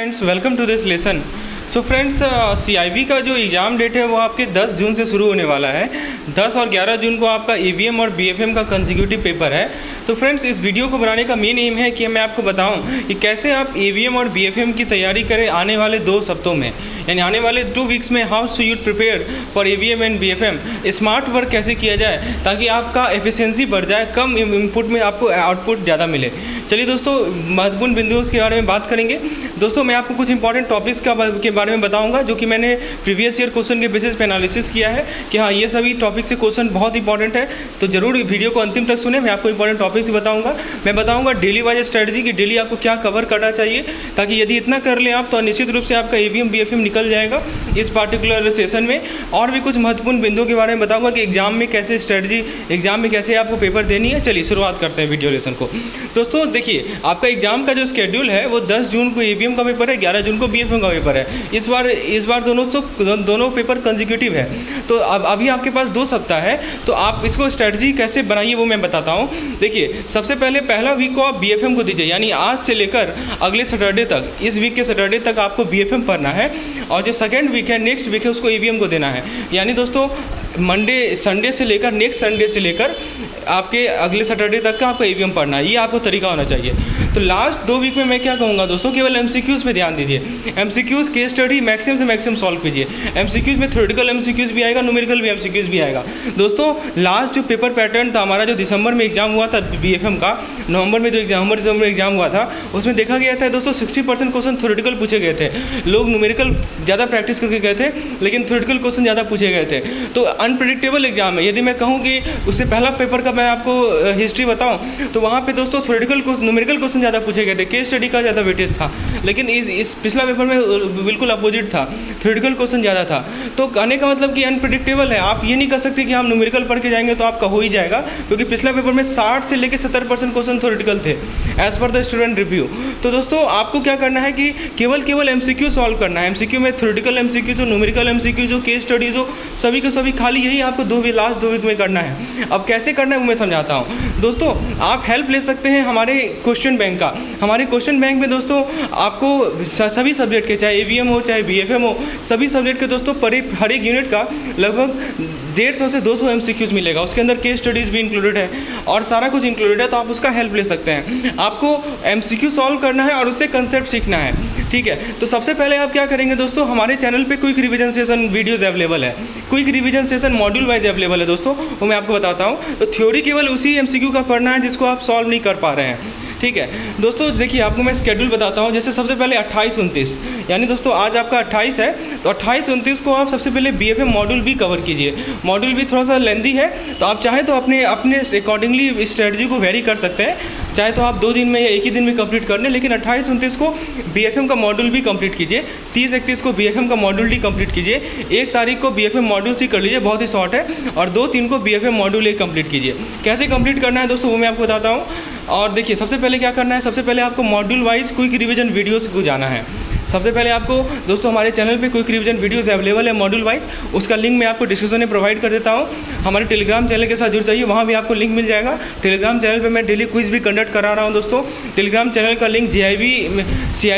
Friends welcome to this lesson so friends C का जो exam date है, वो आपके 10 जून से शुरू होने वाला है। 10 और 11 जून को आपका ई और बीएफएम का कंजिक्यूटिव पेपर है। तो फ्रेंड्स इस वीडियो को बनाने का मेन एम है कि मैं आपको बताऊँ कि कैसे आप एवीएम और बीएफएम की तैयारी करें आने वाले दो सप्तों में। यानी आने वाले टू वीक्स में how so you'd prepare for ABM and BFM smart work कैसे किया जाए ताकि आपका एफिशिएंसी बढ़ जाए, कम इनपुट में आपको आउटपुट ज़्यादा मिले। चलिए दोस्तों, महत्वपूर्ण बिंदुओं के बारे में बात करेंगे। दोस्तों, मैं आपको कुछ इंपॉर्टेंट टॉपिक्स का के बारे में बताऊँगा, जो कि मैंने प्रीवियस ईयर क्वेश्चन के बेसिस पे एनालिसिस किया है कि हाँ ये सभी टॉपिक से क्वेश्चन बहुत इंपॉर्टेंट है। तो ज़रूर वीडियो को अंतिम तक सुने, मैं आपको इंपॉर्टेंट टॉपिक्स ही बताऊँगा। मैं बताऊँगा डेली वाइज स्ट्रेटजी की डेली आपको क्या कवर करना चाहिए, ताकि यदि इतना कर लें आप तो निश्चित रूप से आपका ए बी निकल जाएगा इस पार्टिकुलर सेशन में। और भी कुछ महत्वपूर्ण बिंदुओं के बारे में बताऊँगा कि एग्ज़ाम में कैसे स्ट्रेटजी एग्ज़ाम में कैसे आपको पेपर देनी है। चलिए, शुरुआत करते हैं वीडियो लेसन को। दोस्तों, देखिए, आपका एग्ज़ाम का जो स्केड्यूल है, वो 10 जून को ए का पेपर है 11 जून को बीएफएम का पेपर है। इस बार इस बार दोनों तो दोनों पेपर कंजिक्यूटिव है। तो अब, अभी आपके पास दो सप्ताह है तो आप इसको स्ट्रेटजी कैसे बनाइए वो मैं बताता हूँ। देखिए, सबसे पहले, पहला वीक को आप बीएफएम को दीजिए, यानी आज से लेकर अगले सैटरडे तक, इस वीक के सैटरडे तक आपको बीएफएम पढ़ना है, और जो सेकेंड वीक है नेक्स्ट वीक है, उसको ई को देना है। यानी दोस्तों मंडे संडे से लेकर नेक्स्ट संडे से लेकर आपके अगले सैटरडे तक का आपको ई पढ़ना है। ये आपको तरीका होना चाहिए। तो लास्ट दो वीक में मैं क्या कहूँगा दोस्तों, केवल एम पे ध्यान दीजिए। एम सी क्यूज़ के स्टडी मैक्सिमम से मैक्सिमम सॉल्व कीजिए। एम सी क्यूज़ में थ्योरेटिकल एम सी क्यूज़ भी आएगा न्यूमेरिकल भी एम सी क्यूज़ भी आएगा। दोस्तों लास्ट जो पेपर पैटर्न था, हमारा जो दिसंबर में एग्ज़ाम हुआ था बी एफ़ एम का नवंबर में जो एग्ज़ाम नवंबर दिसंबर में एग्ज़ाम हुआ था, उसमें देखा गया था दोस्तों सिक्सटी परसेंट क्वेश्चन थ्योरेटिकल पूछे गए थे। लोग न्यूमेरिकल ज़्यादा प्रैक्टिस करके गए थे, लेकिन थ्योरेटिकल क्वेश्चन ज़्यादा पूछे गए थे। तो अनप्रडिक्टेबल एग्ज़ाम है। यदि मैं कहूँ कि उससे पहला पेपर का मैं आपको हिस्ट्री बताऊँ तो वहाँ पे दोस्तों थोरेटिकल न्यूमेरिकल क्वेश्चन ज़्यादा पूछे गए थे केस स्टडी का ज़्यादा वेटेज था। लेकिन इस इस पिछला पेपर में बिल्कुल अपोजिट था। थ्योरेटिकल क्वेश्चन ज़्यादा था। तो कहने का मतलब कि अनप्रडिक्टेबल है। आप ये नहीं कर सकते कि हम न्यूमेरिकल पढ़ के जाएँगे तो आपका हो ही जाएगा, क्योंकि पिछला पेपर में साठ से लेकर सत्तर परसेंट क्वेश्चन थ्योरेटिकल थे as per the student review तो दोस्तों, आपको क्या करना है कि केवल केवल एमसीक्यू सॉल्व करना है। एमसीक्यू में थ्योरेटिकल एम सी जो न्यूमेरिकल एमसीक्यू जो केस स्टडीज़ हो सभी के सभी खाली यही आपको दो लास्ट दो वीक में करना है। अब कैसे करना है वो मैं समझाता हूँ। दोस्तों, आप हेल्प ले सकते हैं हमारे क्वेश्चन बैंक का। हमारे क्वेश्चन बैंक में दोस्तों आपको सभी सब्जेक्ट के, चाहे ए हो, चाहे बीएफएम हो, सभी सब्जेक्ट के दोस्तों, पर, हर एक यूनिट का लगभग डेढ़ सौ से दो सौ एम मिलेगा। उसके अंदर केस स्टडीज़ भी इंक्लूडेड है और सारा कुछ इंक्लूडेड है तो आप उसका हेल्प ले सकते हैं। आपको एमसीक्यू सॉल्व करना है और उससे कंसेप्ट सीखना है। ठीक है? तो सबसे पहले आप क्या करेंगे दोस्तों, हमारे चैनल पे quick revision session videos available है। Quick revision session module wise available है दोस्तों, वो मैं आपको बताता हूँ। तो थ्योरी केवल उसी एमसीक्यू का पढ़ना है जिसको आप सॉल्व नहीं कर पा रहे हैं। ठीक है। दोस्तों, देखिए, आपको मैं स्केड्यूल बताता हूँ। जैसे सबसे पहले अट्ठाईस उनतीस यानी दोस्तों, आज आपका अट्ठाईस है तो अट्ठाईस उनतीस को आप सबसे पहले बी एफ़ मॉड्यूल भी कवर कीजिए। मॉड्यूल भी थोड़ा सा लेंदी है तो आप चाहें तो अपने अपने अकॉर्डिंगली स्ट्रेटजी को वेरी कर सकते हैं। चाहे तो आप दो दिन में या एक ही दिन में कंप्लीट कर लें, लेकिन अट्ठाईस उनतीस को BFM का मॉड्यूल भी कंप्लीट कीजिए। तीस इकतीस को BFM का मॉड्यूल डी कंप्लीट कीजिए। एक तारीख को बी एफ़ मॉड्यूल सी कर लीजिए, बहुत ही शॉर्ट है, और दो तीन को B F module A complete कीजिए। कैसे कंप्लीट करना है दोस्तों, वो मैं आपको बताता हूँ। और देखिए, सबसे पहले क्या करना है? सबसे पहले आपको module wise quick revision videos को जाना है। सबसे पहले आपको, दोस्तों, हमारे चैनल पे क्विक रिवीजन वीडियोस अवेलेबल है मॉड्यूल वाइज उसका लिंक मैं आपको डिस्क्रिप्शन में प्रोवाइड कर देता हूँ। हमारे टेलीग्राम चैनल के साथ जुड़ जाइए, वहाँ भी आपको लिंक मिल जाएगा। टेलीग्राम चैनल पर मैं डेली क्विज भी कंडक्ट करा रहा हूँ, दोस्तों। टेलीग्राम चैनल का link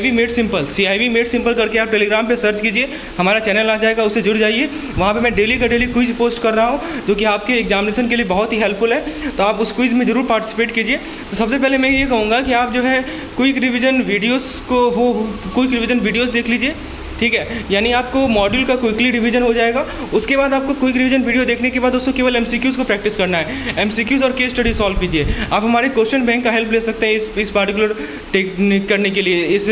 JAIIB made simple CAIIB made simple करके आप टेलीग्राम पर सर्च कीजिए, हमारा चैनल आ जाएगा, उससे जुड़ जाइए। वहाँ पर मैं डेली का डेली क्विज पोस्ट कर रहा हूँ, जो कि आपके एग्जामिनेशन के लिए बहुत ही हेल्पफुल है। तो आप उस क्विज में ज़रूर पार्टिसिपेट कीजिए। तो सबसे पहले मैं ये कहूँगा कि आप जो है क्विक रिविजन वीडियोज़ को हो क्विक रिविजन वीडियोज़ देख लीजिए। ठीक है? यानी आपको मॉड्यूल का क्विकली रिवीजन हो जाएगा। उसके बाद आपको क्विक रिवीजन वीडियो देखने के बाद दोस्तों केवल एम को प्रैक्टिस करना है। एम और केस स्टडी सॉल्व कीजिए। आप हमारे क्वेश्चन बैंक का हेल्प ले सकते हैं इस इस पार्टिकुलर टेक्निक करने के लिए, इस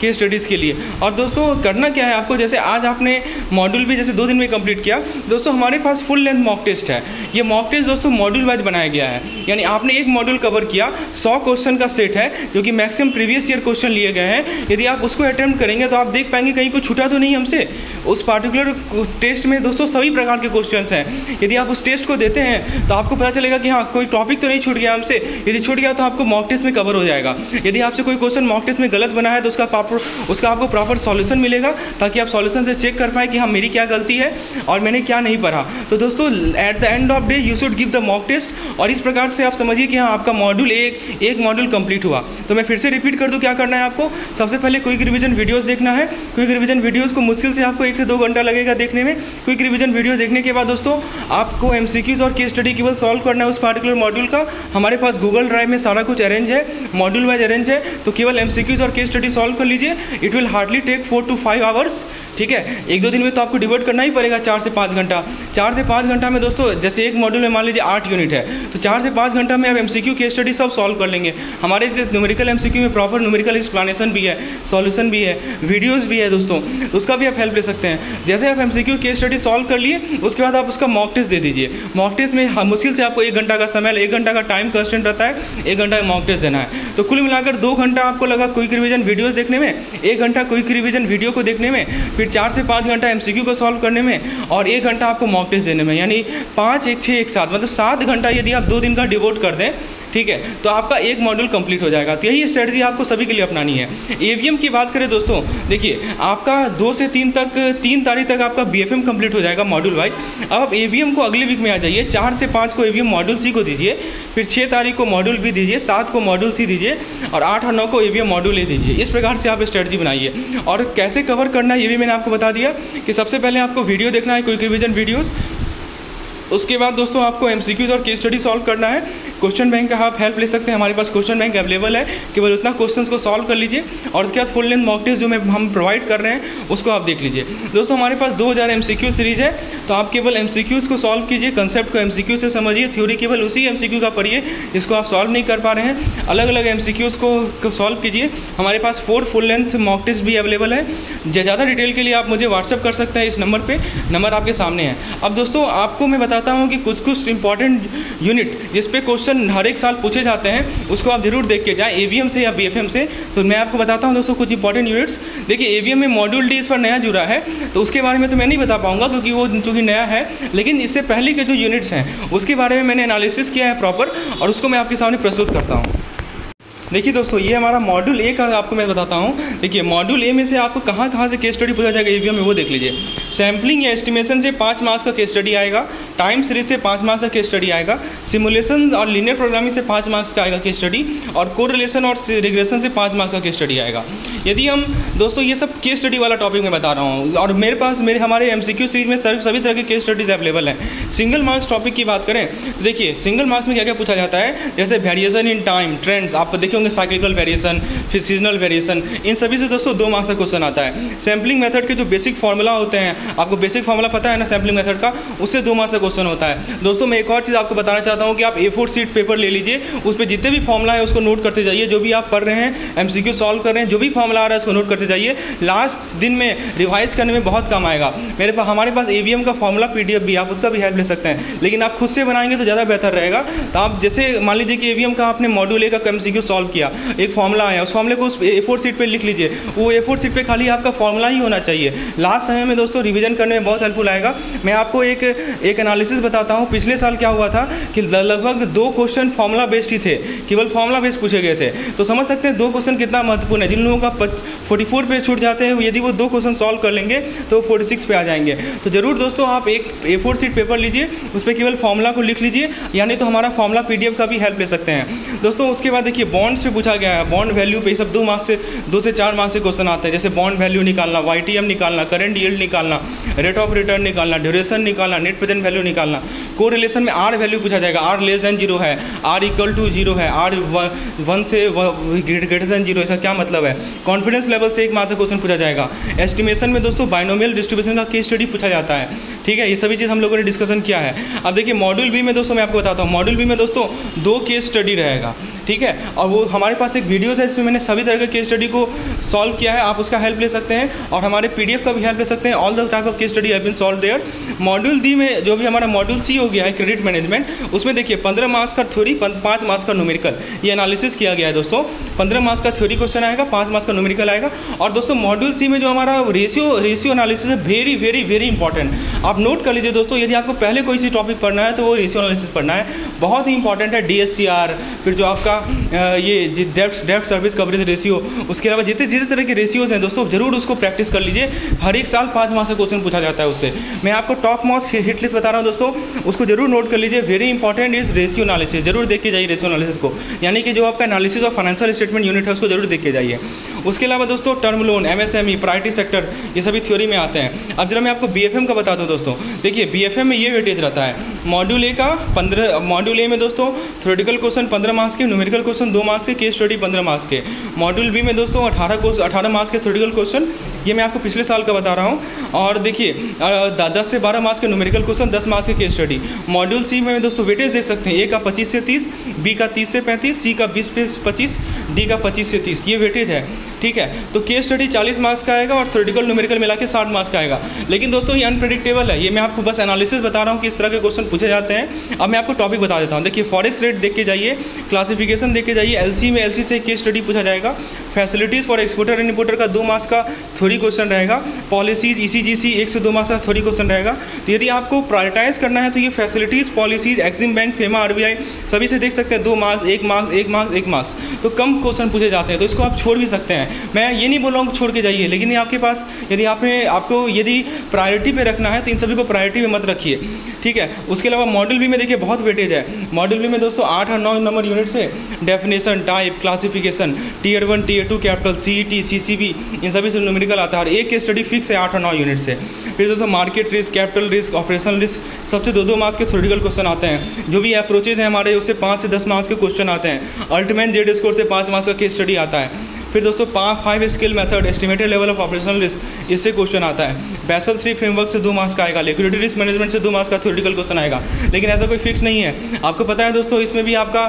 केस स्टडीज़ के लिए। और दोस्तों, करना क्या है आपको? जैसे आज आपने मॉड्यूल भी जैसे दो दिन में कंप्लीट किया, दोस्तों हमारे पास फुल लेंथ मॉक टेस्ट है। ये मॉक टेस्ट दोस्तों मॉड्यूल वाइज बनाया गया है। यानी आपने एक मॉड्यूल कवर किया, सौ क्वेश्चन का सेट है, जो कि मैक्सिमम प्रीवियस ईयर क्वेश्चन लिए गए हैं। यदि आप उसको अटैम्प्ट करेंगे तो आप देख पाएँगे कहीं कुछ छूटा तो नहीं हमसे? उस पार्टिकुलर टेस्ट में दोस्तों सभी प्रकार के क्वेश्चन हैं। यदि आप उस टेस्ट को देते हैं तो आपको पता चलेगा कि हाँ कोई टॉपिक तो नहीं छूट गया हमसे। यदि छूट गया तो आपको मॉक टेस्ट में कवर हो जाएगा। यदि आपसे कोई क्वेश्चन मॉक टेस्ट में गलत बना है तो उसका प्रॉपर उसका आपको प्रॉपर सॉल्यूशन मिलेगा, ताकि आप सॉल्यूशन से चेक कर पाए कि हाँ मेरी क्या गलती है और मैंने क्या नहीं पढ़ा। तो दोस्तों at the end of day you should give the mock test और इस प्रकार से आप समझिए कि हाँ आपका मॉड्यूल एक एक मॉड्यूल कंप्लीट हुआ। तो मैं फिर से रिपीट कर दूँ, क्या करना है आपको? सबसे पहले क्विक रिविजन वीडियोज़ देखना है। क्विक रिविजन वीडियोज़ को मुश्किल से आपको एक से दो घंटा लगेगा देखने में। क्विक रिविजन वीडियो देखने के बाद दोस्तों, आपको एम और केस स्टडी केवल सॉल्व करना है उस पार्टिकुलर मॉड्यूल का। हमारे पास गूगल ड्राइव में सारा कुछ अरेंज है मॉड्यूल वाइज अरेंज है। तो केवल एम और केस स्टडी सॉल्व कर लीजिए। It will hardly take four to five hours ठीक है? एक दो दिन में तो आपको डिवर्ट करना ही पड़ेगा चार से पाँच घंटा। चार से पाँच घंटा में दोस्तों, जैसे एक मॉड्यूल में मान लीजिए आठ यूनिट है तो चार से पाँच घंटा में आप एम केस स्टडी सब सॉल्व कर लेंगे। हमारे न्यूमेरिकल एमसीक्यू में प्रॉपर न्यूमेरिकल एक्सप्लानेशन भी है सॉल्यूशन भी है वीडियोज़ भी है दोस्तों। तो उसका भी आप हेल्प ले सकते हैं। जैसे आप एमसीक्यू केस स्टडी सॉल्व कर लिए, उसके बाद आप उसका मॉक टेस्ट दे दीजिए। मॉक टेस्ट में मुश्किल से आपको एक घंटा का समय, एक घंटा का टाइम कंस्टेंट रहता है, एक घंटा मॉक टेस्ट देना है। तो कुल मिलाकर दो घंटा आपको लगा क्विक रिविजन वीडियोस देखने में, एक घंटा क्विक रिविजन वीडियो को देखने में, फिर चार से पाँच घंटा एमसीक्यू को सॉल्व करने में, और एक घंटा आपको मॉक टेस्ट देने में। यानी पाँच, एक छः एक, सात मतलब सात घंटा यदि आप दो दिन का डिवोट कर दें ठीक है? तो आपका एक मॉड्यूल कंप्लीट हो जाएगा। तो यही स्ट्रेटजी आपको सभी के लिए अपनानी है। ए की बात करें दोस्तों, देखिए, आपका दो से तीन तक, तीन तारीख तक आपका बी कंप्लीट हो जाएगा मॉड्यूल वाइज अब आप ए को अगले वीक में आ जाइए। चार से पाँच को ए मॉड्यूल सी को दीजिए। फिर छः तारीख को मॉड्यूल बी दीजिए। सात को मॉड्यूल सी दीजिए। और आठ और नौ को ए मॉड्यूल ए दीजिए। इस प्रकार से आप स्ट्रेटजी बनाइए। और कैसे कवर करना है, ये भी मैंने आपको बता दिया कि सबसे पहले आपको वीडियो देखना है कोई रिविजन वीडियोज़ उसके बाद दोस्तों आपको एम और केस स्टडी सॉल्व करना है। क्वेश्चन बैंक का आप हेल्प ले सकते हैं। हमारे पास क्वेश्चन बैंक अवेलेबल है। केवल उतना क्वेश्चन को सॉल्व कर लीजिए और उसके बाद फुल लेंथ मॉक टेस्ट जो मैं, हम प्रोवाइड कर रहे हैं, उसको आप देख लीजिए। दोस्तों, हमारे पास 2000 हज़ार सीरीज़ है तो आप केवल एम को सॉल्व कीजिए। कंसेप्ट को एमसीक्यू से समझिए। थ्योरी केवल उसी एमसीक्यू का पढ़िए, जिसको आप सॉल्व नहीं कर पा रहे हैं। अलग अलग एम को सॉल्व कीजिए। हमारे पास four full length mock test भी अवेलेबल है। ज़्यादा डिटेल के लिए आप मुझे व्हाट्सअप कर सकते हैं इस नंबर पर नंबर आपके सामने है। अब दोस्तों, आपको मैं बताता हूँ कि कुछ कुछ इंपॉर्टेंट यूनिट जिस पे क्वेश्चन हर एक साल पूछे जाते हैं, उसको आप ज़रूर देख के जाएँ ए से या बीएफएम से। तो मैं आपको बताता हूँ दोस्तों कुछ इंपॉर्टेंट यूनिट्स देखिए ए में मॉड्यूल डी इस पर नया जुड़ा है तो उसके बारे में तो मैं नहीं बता पाऊँगा क्योंकि वो चूँकि नया है, लेकिन इससे पहले के जो यूनिट्स हैं, उसके बारे में मैंने एनालिसिस किया है प्रॉपर और उसको मैं आपके सामने प्रस्तुत करता हूँ। देखिए दोस्तों, ये हमारा मॉड्यूल ए का आपको मैं बताता हूँ। देखिए मॉड्यूल ए में से आपको कहाँ कहाँ से केस स्टडी पूछा जाएगा ए में वो देख लीजिए। सैम्पलिंग या एस्टिमेशन से पाँच मार्क्स का केस स्टडी आएगा। टाइम सीरीज़ से पाँच मार्क्स का केस स्टडी आएगा। सिमुलेशन और लीनियर प्रोग्रामिंग से पाँच मार्क्स का आएगा केस स्टडी और को और रिग्रेशन से पाँच मार्क्स का केस स्टडी आएगा। यदि हम दोस्तों, ये सब केस स्टडी वाला टॉपिक मैं बता रहा हूँ। और मेरे पास मेरे हमारे एमसीक्यू सीरीज़ में सभी तरह के केस स्टडीज़ अवेलेबल हैं। सिंगल मार्क्स टॉपिक की बात करें तो देखिए सिंगल मार्क्स में क्या क्या पूछा जाता है? जैसे वेरिएशन इन टाइम ट्रेंड्स आप देखे होंगे साइकिकल वेरिएशन फिर सीजनल वेरिएशन इन सभी से दोस्तों दो मार्क्स का क्वेश्चन आता है। सैम्पलिंग मेथड के जो बेसिक फॉर्मूला होते हैं, आपको बेसिक फॉर्मूला पता है ना सैम्पलिंग मेथड का? उससे दो मार्क्स का क्वेश्चन होता है। दोस्तों, मैं एक और चीज़ आपको बताना चाहता हूँ कि आप ए फोर सीट पेपर ले लीजिए। उस पर जितने भी फॉर्मूला है, उसको नोट करते जाइए। जो भी आप पढ़ रहे हैं एम सॉल्व कर रहे हैं, जो भी फॉर्मूला आ रहा है, उसको नोट करते जाइए। लास्ट दिन में रिवाइज करने में बहुत काम आएगा। मेरे पास हमारे पास ए का फॉर्मूला पी भी आप उसका भी हेल्प ले सकते हैं। लेकिन आप खुद से बनाएँगे तो ज़्यादा बेहतर रहेगा। तो आप जैसे मान लीजिए कि ए का आपने मॉड्यूल का एम सॉल्व किया। एक फॉर्मूला आया, उस फॉर्मूले को उस ए फोर सीट पर लिख लीजिए। वो ए फोर सीट पर खाली आपका फॉर्मूला ही होना चाहिए। लास्ट समय में दोस्तों रिविजन करने में बहुत हेल्पफुल आएगा। मैं आपको एक एक एनालिसिस बताता हूँ। पिछले साल क्या हुआ था कि लगभग दो क्वेश्चन फॉर्मूला बेस्ड ही थे। केवल फॉर्मूला बेस्ड पूछे गए थे। तो समझ सकते हैं दो क्वेश्चन कितना महत्वपूर्ण है। जिन लोगों का फोर्टी फोर पे छूट जाते हैं यदि वो दो क्वेश्चन सॉल्व कर लेंगे तो फोर्टी सिक्स पे आ जाएँगे। तो ज़रूर दोस्तों आप एक ए फोर सीट पेपर लीजिए। उस पर केवल फॉर्मूला को लिख लीजिए। यानी तो हमारा फॉर्मूला पीडीएफ का भी हेल्प ले सकते हैं। दोस्तों उसके बाद देखिए बॉन्ड्स पे पूछा गया है बॉन्ड वैल्यू पे सब दो मार्क्स से, दो से चार मार्क्स से क्वेश्चन आते हैं। जैसे बॉन्ड वैल्यू निकालना YTM निकालना करंट यील्ड निकालना रेट ऑफ़ रिटर्न निकालना ड्यूरेशन निकालना नेट प्रेजेंट वैल्यू निकालना। को में आर वैल्यू पूछा जाएगा। आर लेस देन ज़ीरो है आर इक्वल टू ज़ीरो है आर वन से ग्रेटर देन ज़ीरो ऐसा क्या मतलब है? कॉन्फिडेंस लेवल से एक मार्क्स का क्वेश्चन पूछा जाएगा। एस्टिमेशन में दोस्तों बाइनोमियल डिस्ट्रीब्यूशन का केस स्टडी पूछा जाता है। ठीक है, ये सभी चीज़ हम लोगों ने डिस्कशन किया है। अब देखिए मॉड्यूल बी में दोस्तों मैं आपको बताता हूँ। मॉड्यूल बी में दोस्तों दो केस स्टडी रहेगा, ठीक है? और वो हमारे पास एक वीडियोस है, जिसमें मैंने सभी तरह के केस स्टडी को सॉल्व किया है। आप उसका हेल्प ले सकते हैं और हमारे पीडीएफ का भी हेल्प ले सकते हैं। All the type of case study have been solve there module D में जो भी हमारा मॉड्यूल सी हो गया है क्रेडिट मैनेजमेंट उसमें देखिए, पंद्रह मार्क्स का थ्योरी पाँच मार्क्स का न्यूमेरिकल ये एनालिसिस किया गया है दोस्तों। पंद्रह मार्क्स का थ्योरी क्वेश्चन आएगा, पाँच मार्क्स का न्यूमेरिकल आएगा। और दोस्तों मॉड्यूल सी में जो हमारा रेशियो रेशियो एनालिसिस है वेरी वेरी वेरी इंपॉर्टेंट आप नोट कर लीजिए दोस्तों, यदि आपको पहले कोई सी टॉपिक पढ़ना है तो वो रेशियो एनालिसिस पढ़ना है। बहुत ही इंपॉर्टेंट है डीएससीआर फिर जो आपका ये डेप्ट डेप्ट सर्विस कवरेज रेशियो उसके अलावा जितने जितने तरह के रेशियोज़ हैं दोस्तों, ज़रूर उसको प्रैक्टिस कर लीजिए। हर एक साल पाँच माह से क्वेश्चन पूछा जाता है उससे। मैं आपको टॉप मॉस हिट लिस्ट बता रहा हूँ दोस्तों, उसको ज़रूर नोट कर लीजिए। Very important is ratio analysis ज़रूर देख के जाइए रेशियो एनालिसिस को। यानी कि जो आपका analysis of financial statement unit है, उसको ज़रूर देख के जाइए। उसके अलावा दोस्तों term loan M S M E priority sector ये सभी थ्योरी में आते हैं। अब जरा मैं आपको बी एफ़ एम का बता दूँ दोस्तों। देखिए बी एफ़ एम में ये वेटेज रहता है। मॉड्यूल ए का पंद्रह मॉड्यूल ए में दोस्तों थ्योरेटिकल क्वेश्चन पंद्रह मार्क्स के न्यूमेरिकल क्वेश्चन दो मार्क्स के केस स्टडी पंद्रह मार्क्स के। मॉड्यूल बी में दोस्तों, अठारह क्वेश्चन अठारह मार्क्स के थ्योरेटिकल क्वेश्चन ये मैं आपको पिछले साल का बता रहा हूँ। और देखिए दस से बारह मार्क्स के न्यूमेरिकल क्वेश्चन दस मार्क्स के केस स्टडी मॉड्यूल सी में दोस्तों वेटेज देख सकते हैं। ए का पच्चीस से तीस बी का तीस से पैंतीस सी का बीस से पच्चीस डी का पच्चीस से तीस। ये वेटेज है। ठीक है? तो केस स्टडी चालीस मार्क्स का आएगा और थ्योरेटिकल न्यूमेरिकल मिला के साठ मार्क्स का आएगा। लेकिन दोस्तों, ये अनप्रडिक्टेबल है। ये मैं आपको बस एनालिसिस बता रहा हूँ कि इस तरह के क्वेश्चन पूछे जाते हैं। अब मैं आपको टॉपिक बता देता हूँ। देखिए फॉरेक्स रेट देख के जाइए क्लासिफिकेशन देख के जाइए एलसी में एलसी से केस स्टडी पूछा जाएगा। Facilities for exporter and importer का दो मार्क्स का थोड़ी क्वेश्चन रहेगा। पॉलिसीज़ ई सी एक से दो मार्क्स का थोड़ी क्वेश्चन रहेगा। तो यदि आपको प्रायोरिटाइज करना है तो ये facilities policies EXIM bank FEMA RBI सभी से देख सकते हैं, दो मार्क्स एक मार्क्स एक मार्क्स एक मार्क्स तो कम क्वेश्चन पूछे जाते हैं तो इसको आप छोड़ भी सकते हैं। मैं ये नहीं बोल रहा हूँ छोड़ के जाइए, लेकिन आपके पास, यदि आपने, आपको यदि प्रायोरिटी पे रखना है तो इन सभी को प्रायोरिटी में मत रखिए। ठीक है? उसके अलावा मॉडल बी में देखिए, बहुत वेटेज है। मॉडल बी में दोस्तों, आठ और नौ नंबर यूनिट से definition type classification tier one tier two capital C T C C B इन सभी से न्यूमेरिकल आता है और एक स्टडी फिक्स है आठ और नौ यूनिट से। फिर दोस्तों market risk capital risk operation risk सबसे दो दो मार्क्स के थ्योरेटिकल क्वेश्चन आते हैं। जो भी अप्रोचेज हैं हमारे, उससे पाँच से दस मार्क्स के क्वेश्चन आते हैं। अल्टीमेट जेड स्कोर से पाँच मार्क्स का केस स्टडी आता है। फिर दोस्तों पाँच five skill method estimated level of operational risk इससे क्वेश्चन आता है। बैसल थ्री फ्रेमवर्क से दो मार्क्स का आएगा लिक्विडिटी रिस्क मैनेजमेंट से दो मार्क्स का थ्योरेटिकल क्वेश्चन आएगा। लेकिन ऐसा कोई फिक्स नहीं है। आपको पता है दोस्तों, इसमें भी आपका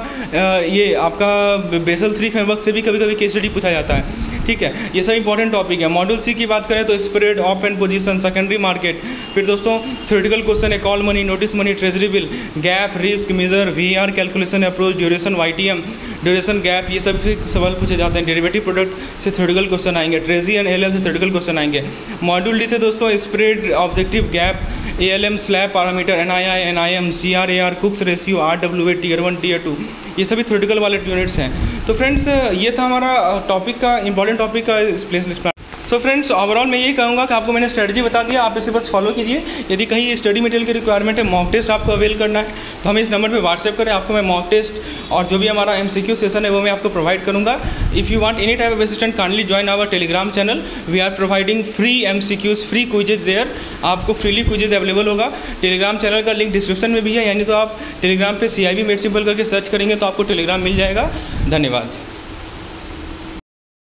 ये आपका बेसल थ्री फ्रेमवर्क से भी कभी कभी केस स्टडी पूछा जाता है। ठीक है, ये सब इंपॉर्टेंट टॉपिक है। मॉड्यूल सी की बात करें तो spread of and position secondary market फिर दोस्तों थ्योरेटिकल क्वेश्चन है call money notice money treasury bill gap risk measure V R calculation approach duration Y T M duration gap ये सब सवाल पूछे जाते हैं। डेरिवेटिव प्रोडक्ट से थ्योरेटिकल क्वेश्चन आएँगे। ट्रेजी एंड एल से थ्योरेटिकल क्वेश्चन आएँगे। मॉड्यूल डी से दोस्तों spread objective gap A L M slab parameter N I I N I M C R A R Cooke's ratio R W A tier one tier two ये सभी theoretical वाले units हैं। तो friends ये था हमारा टॉपिक का important topic का इस प्लेस सो फ्रेंड्स ओवरऑल मैं ये कहूँगा कि आपको मैंने स्ट्रेटजी बता दिया, आप इसे बस फॉलो कीजिए। यदि कहीं स्टडी मटेरियल की रिक्वायरमेंट है मॉक टेस्ट आपको अवेल करना है तो हमें इस नंबर पर व्हाट्सएप करें, आपको मैं मॉक टेस्ट और जो भी हमारा एमसीक्यू सेशन है, वो मैं आपको प्रोवाइड करूँगा। If you want any type of assistant kindly join our Telegram channel we are providing free M free quizzes there आपको फ्रीली क्विजेज अवेलेबल होगा। टेलीग्राम चैनल का लिंक डिस्क्रिप्शन में भी है, यानी तो आप टेलीग्राम पर सी आई करके सर्च करेंगे तो आपको टेलीग्राम मिल जाएगा। धन्यवाद।